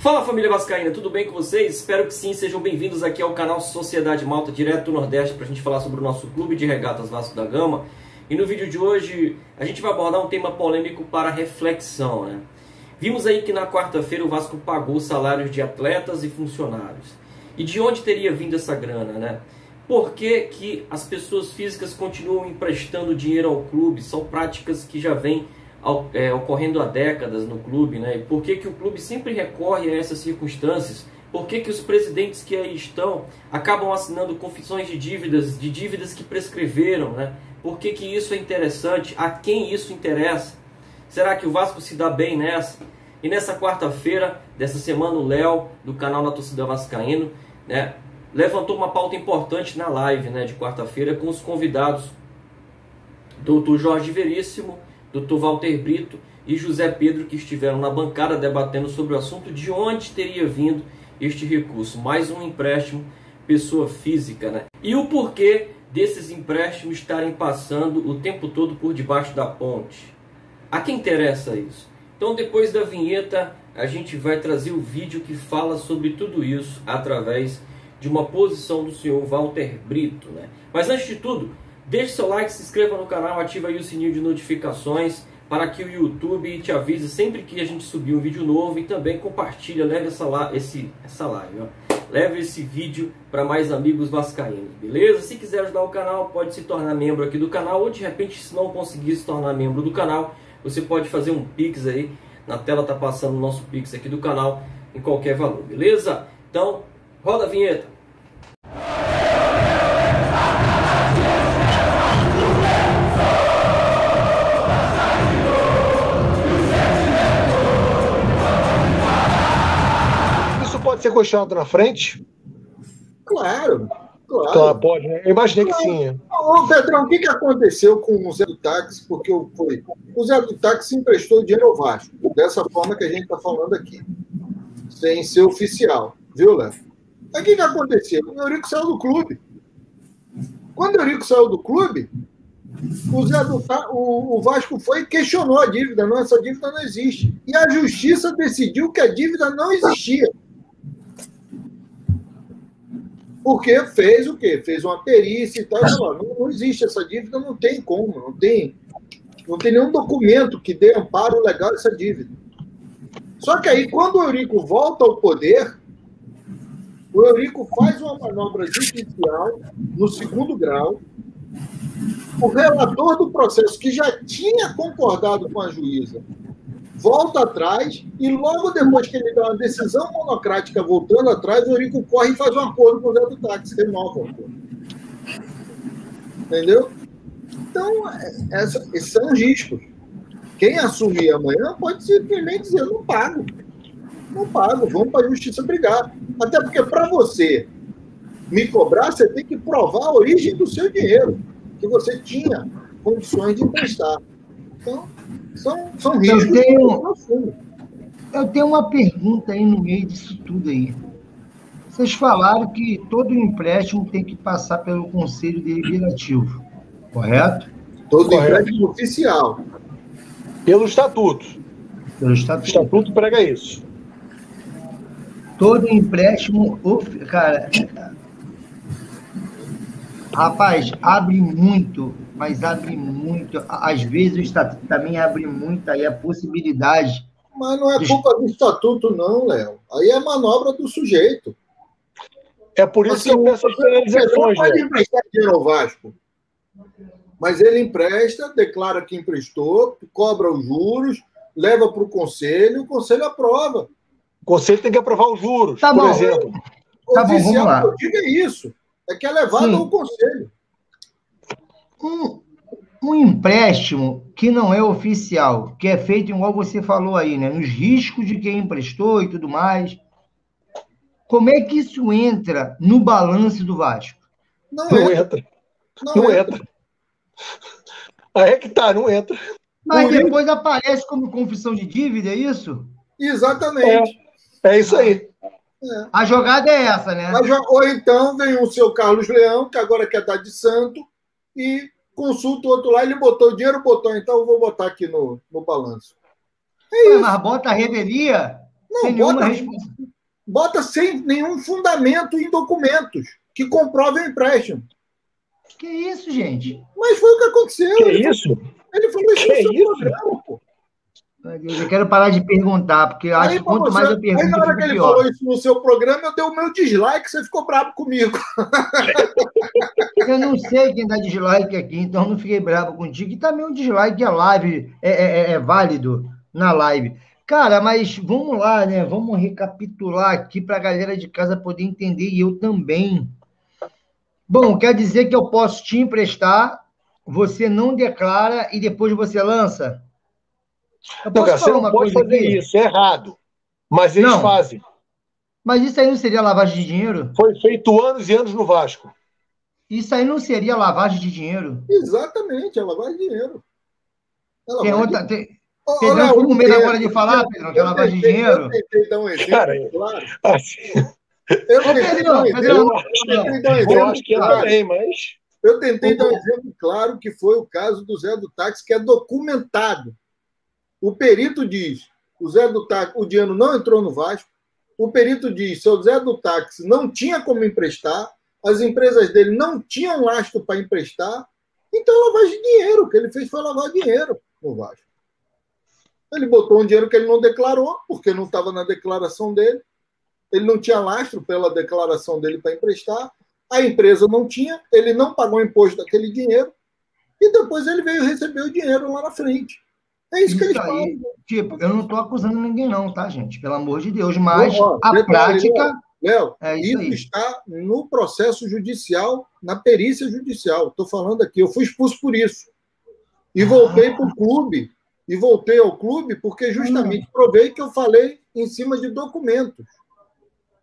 Fala família Vascaína, tudo bem com vocês? Espero que sim, sejam bem-vindos aqui ao canal Sociedade Malta, direto do Nordeste, para a gente falar sobre o nosso clube de regatas Vasco da Gama. E no vídeo de hoje a gente vai abordar um tema polêmico para reflexão. Né? Vimos aí que na quarta-feira o Vasco pagou salários de atletas e funcionários. E de onde teria vindo essa grana, né? Por que, que as pessoas físicas continuam emprestando dinheiro ao clube? São práticas que já vêm é, ocorrendo há décadas no clube, né? E por que, que o clube sempre recorre a essas circunstâncias? Por que, que os presidentes que aí estão acabam assinando confissões de dívidas, de dívidas que prescreveram, né? Por que, que isso é interessante? A quem isso interessa? Será que o Vasco se dá bem nessa? E nessa quarta-feira dessa semana, o Léo, do canal da Torcida Vascaíno, né, levantou uma pauta importante na live né, de quarta-feira com os convidados doutor Jorge Veríssimo, Dr. Walter Brito e José Pedro, que estiveram na bancada debatendo sobre o assunto de onde teria vindo este recurso. Mais um empréstimo, pessoa física, né? E o porquê desses empréstimos estarem passando o tempo todo por debaixo da ponte. A quem interessa isso? Então, depois da vinheta, a gente vai trazer o vídeo que fala sobre tudo isso através de uma posição do senhor Walter Brito, né? Mas antes de tudo, Deixe seu like, se inscreva no canal, ative aí o sininho de notificações para que o YouTube te avise sempre que a gente subir um vídeo novo e também compartilha, leve essa, esse, essa live, ó. leve esse vídeo para mais amigos vascaínos, beleza? Se quiser ajudar o canal, pode se tornar membro aqui do canal ou de repente, se não conseguir se tornar membro do canal, você pode fazer um Pix aí, na tela tá passando o nosso Pix aqui do canal, em qualquer valor, beleza? Então, roda a vinheta! Pode ser questionado na frente? Claro, claro. Claro, pode, né? Eu imaginei que sim. Ô, Pedrão, o que, que aconteceu com o Zé do Táxi? Porque foi. O Zé do Táxi emprestou dinheiro ao Vasco, dessa forma que a gente está falando aqui, sem ser oficial, viu, Léo? Aí o que, que aconteceu? O Eurico saiu do clube. Quando o Eurico saiu do clube, o, Zé do, o, o Vasco foi e questionou a dívida. Não, essa dívida não existe. E a justiça decidiu que a dívida não existia. Porque fez o quê? Fez uma perícia e tal. Não, não existe essa dívida, não tem como, não tem, não tem nenhum documento que dê amparo legal a essa dívida. Só que aí, quando o Eurico volta ao poder, o Eurico faz uma manobra judicial no segundo grau. O relator do processo, que já tinha concordado com a juíza, volta atrás e logo depois que ele dá uma decisão monocrática voltando atrás, o Eurico corre e faz um acordo com o Zé do Táxi, renova o acordo. Entendeu? Então, essa, esses são os riscos. Quem assumir amanhã pode simplesmente dizer: não pago. Não pago, vamos para a justiça brigar. Até porque, para você me cobrar, você tem que provar a origem do seu dinheiro, que você tinha condições de emprestar. Então, são, são riscos. Eu tenho, eu tenho uma pergunta aí no meio disso tudo aí. Vocês falaram que todo empréstimo tem que passar pelo Conselho Deliberativo, correto? Todo correto. empréstimo oficial. Pelo Estatuto. Pelo Estatuto. O Estatuto prega isso. Todo empréstimo. Cara. Rapaz, abre muito mas abre muito. Às vezes o estatuto também abre muito aí a possibilidade. Mas não é culpa do estatuto, não, Léo. Aí é manobra do sujeito. É por isso que eu peço as penalizações. pode né? emprestar dinheiro ao Vasco. Mas ele empresta, declara que emprestou, cobra os juros, leva para o conselho, o conselho aprova. O conselho tem que aprovar os juros, tá por bom. exemplo. Tá bom, vamos lá. Eu digo é isso. É que é levado Sim. ao conselho um, um empréstimo que não é oficial, que é feito igual você falou aí, né? Nos riscos de quem emprestou e tudo mais. Como é que isso entra no balanço do Vasco? Não, não entra. entra. Não, não entra. entra. Aí é que tá, não entra. Mas depois aparece como confissão de dívida, é isso? Exatamente. É, é isso aí. É. A jogada é essa, né? Ou então vem o seu Carlos Leão, que agora quer dar de santo, e consulta o outro lá, ele botou o dinheiro, botou, então eu vou botar aqui no, no balanço. É isso. Mas bota a revelia? Não, sem bota, bota sem nenhum fundamento em documentos que comprovem o empréstimo. Que isso, gente? Mas foi o que aconteceu. Que ele isso? Ele falou isso que no programa, pô. Eu quero parar de perguntar, porque eu acho que quanto você, mais eu pergunto. Aí, na hora que ele pior. falou isso no seu programa, eu dei o meu dislike, você ficou bravo comigo. Eu não sei quem dá dislike aqui, então não fiquei bravo contigo. E também o dislike é live, é, é, é, é válido na live. Cara, mas vamos lá, né? Vamos recapitular aqui para a galera de casa poder entender e eu também. Bom, quer dizer que eu posso te emprestar, você não declara e depois você lança? Eu não, cara, você não pode fazer aqui? isso, é errado. Mas eles não. fazem. Mas isso aí não seria lavagem de dinheiro? Foi feito anos e anos no Vasco. Isso aí não seria lavagem de dinheiro? Exatamente, é lavagem de dinheiro. É lavagem tem outra. Tem... Ô, Pedrão ficou com medo agora de falar, Pedrão, que é lavagem de dinheiro? Eu tentei dar um exemplo, Cara, claro. Assim, eu tentei dar um exemplo. Eu acho que é bem, mas. Eu tentei dar um exemplo claro que foi o caso do Zé do Táxi, que é documentado. O perito diz: o Zé do Táxi, o Diano não entrou no Vasco. O perito diz: seu Zé do Táxi não tinha como emprestar, as empresas dele não tinham lastro para emprestar. Então, é lavagem de dinheiro. O que ele fez foi lavar dinheiro no Vasco. Ele botou um dinheiro que ele não declarou, porque não estava na declaração dele. Ele não tinha lastro pela declaração dele para emprestar. A empresa não tinha, ele não pagou imposto daquele dinheiro. E depois ele veio receber o dinheiro lá na frente. É isso, isso que eles aí, fazem. Tipo, eu não estou acusando ninguém, não, tá, gente? Pelo amor de Deus. Mas a prática. Léo, é isso, isso está no processo judicial, na perícia judicial. Estou falando aqui, eu fui expulso por isso. E voltei ah. para o clube. E voltei ao clube porque justamente hum. provei que eu falei em cima de documentos.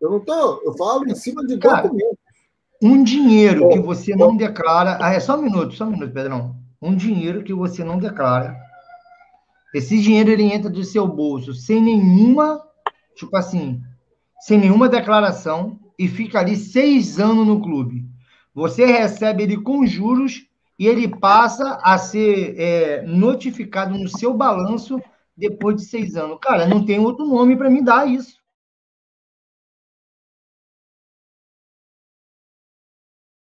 Eu não estou, eu falo em cima de Cara, documentos. Um dinheiro que você não declara. Ah, é só um minuto, só um minuto, Pedrão. Um dinheiro que você não declara esse dinheiro ele entra do seu bolso sem nenhuma, tipo assim, sem nenhuma declaração e fica ali seis anos no clube. Você recebe ele com juros e ele passa a ser é, notificado no seu balanço depois de seis anos. Cara, não tem outro nome para me dar isso.